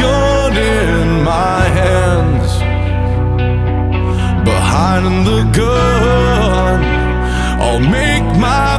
gun in my hands. Behind the gun, I'll make my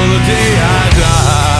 till the day I die.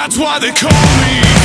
that's why they call me.